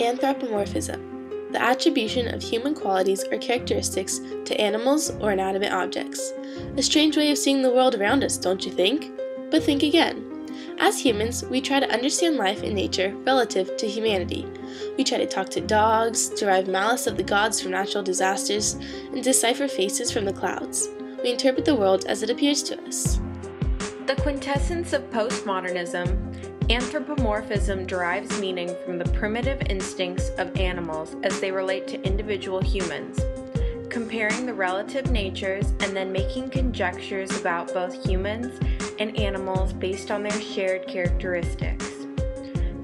Anthropomorphism, the attribution of human qualities or characteristics to animals or inanimate objects. A strange way of seeing the world around us, don't you think? But think again. As humans, we try to understand life and nature relative to humanity. We try to talk to dogs, derive malice of the gods from natural disasters, and decipher faces from the clouds. We interpret the world as it appears to us. The quintessence of postmodernism, anthropomorphism derives meaning from the primitive instincts of animals as they relate to individual humans, comparing the relative natures and then making conjectures about both humans and animals based on their shared characteristics.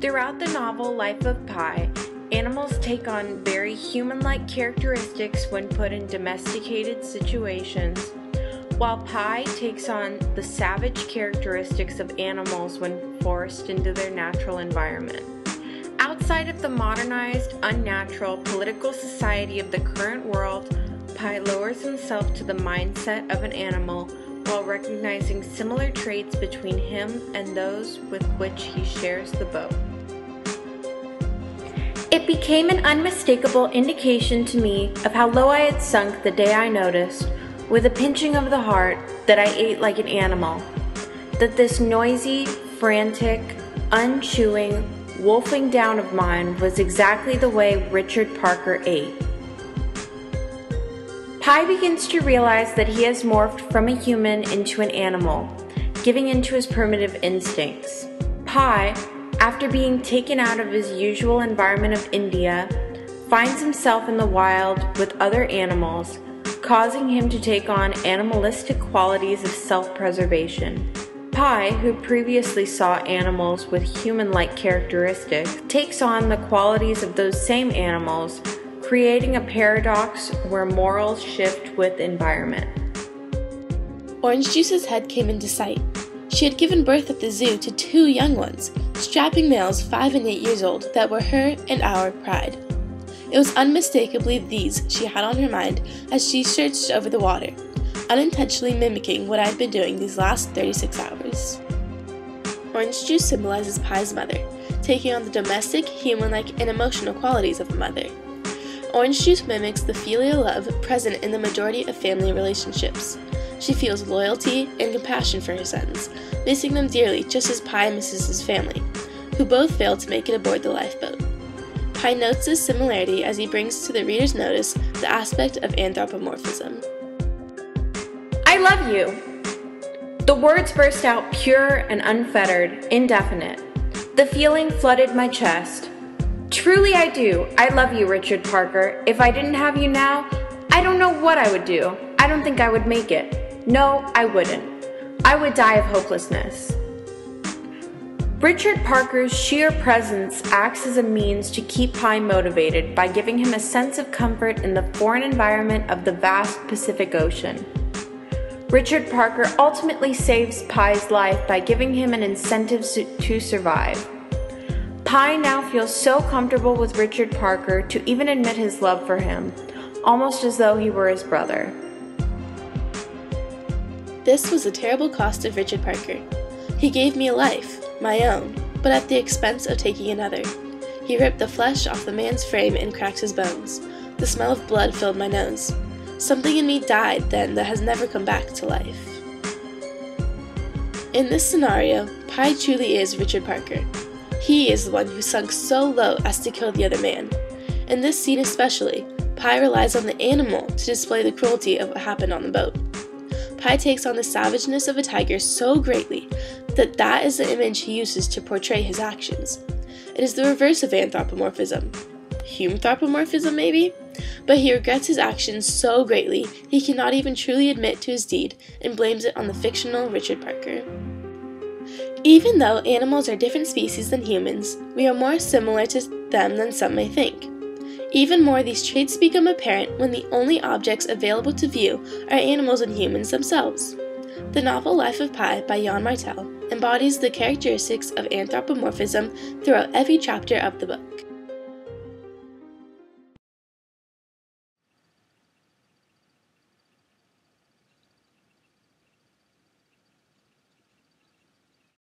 Throughout the novel Life of Pi, animals take on very human like characteristics when put in domesticated situations while Pi takes on the savage characteristics of animals when forced into their natural environment. Outside of the modernized, unnatural political society of the current world, Pi lowers himself to the mindset of an animal while recognizing similar traits between him and those with which he shares the boat. It became an unmistakable indication to me of how low I had sunk the day I noticed with a pinching of the heart that I ate like an animal, that this noisy, frantic, unchewing, wolfing down of mine was exactly the way Richard Parker ate. Pi begins to realize that he has morphed from a human into an animal, giving into his primitive instincts. Pi, after being taken out of his usual environment of India, finds himself in the wild with other animals causing him to take on animalistic qualities of self preservation. Pi, who previously saw animals with human like characteristics, takes on the qualities of those same animals, creating a paradox where morals shift with environment. Orange Juice's head came into sight. She had given birth at the zoo to two young ones, strapping males five and eight years old, that were her and our pride. It was unmistakably these she had on her mind as she searched over the water, unintentionally mimicking what I had been doing these last 36 hours. Orange juice symbolizes Pi's mother, taking on the domestic, human like, and emotional qualities of a mother. Orange juice mimics the filial love present in the majority of family relationships. She feels loyalty and compassion for her sons, missing them dearly just as Pi misses his family, who both failed to make it aboard the lifeboat. Pi notes this similarity as he brings to the reader's notice the aspect of anthropomorphism. I love you. The words burst out pure and unfettered, indefinite. The feeling flooded my chest. Truly, I do. I love you, Richard Parker. If I didn't have you now, I don't know what I would do. I don't think I would make it. No, I wouldn't. I would die of hopelessness. Richard Parker's sheer presence acts as a means to keep Pi motivated by giving him a sense of comfort in the foreign environment of the vast Pacific Ocean. Richard Parker ultimately saves Pi's life by giving him an incentive to survive. Pi now feels so comfortable with Richard Parker to even admit his love for him, almost as though he were his brother. This was a terrible cost of Richard Parker. He gave me a life, my own, but at the expense of taking another. He ripped the flesh off the man's frame and cracked his bones. The smell of blood filled my nose. Something in me died then that has never come back to life. In this scenario, Pi truly is Richard Parker. He is the one who sunk so low as to kill the other man. In this scene especially, Pi relies on the animal to display the cruelty of what happened on the boat. Pi takes on the savageness of a tiger so greatly that that is the image he uses to portray his actions. It is the reverse of anthropomorphism. Humanthropomorphism, maybe? But he regrets his actions so greatly he cannot even truly admit to his deed and blames it on the fictional Richard Parker. Even though animals are different species than humans, we are more similar to them than some may think. Even more, these traits become apparent when the only objects available to view are animals and humans themselves. The novel Life of Pi by Yann Martel embodies the characteristics of anthropomorphism throughout every chapter of the book.